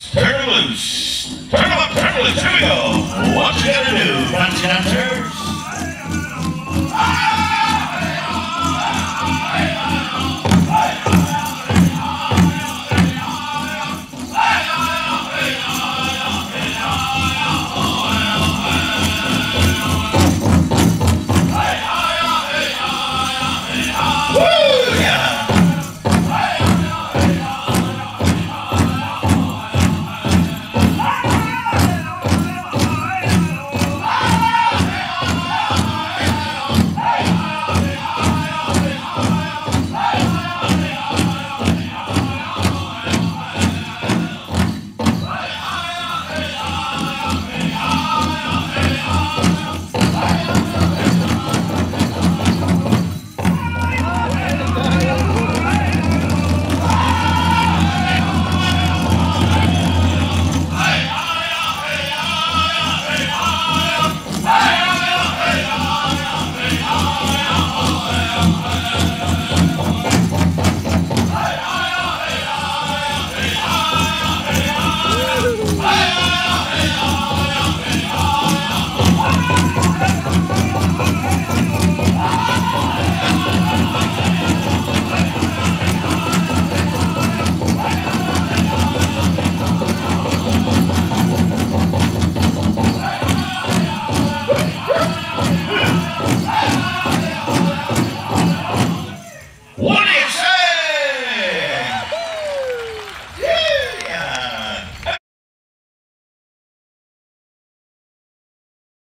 Turn loose! Turn up, turn loose! Here we go! What you gonna do,